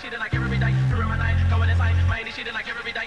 she did like every day. Through Remember night, going inside, my she did like every day.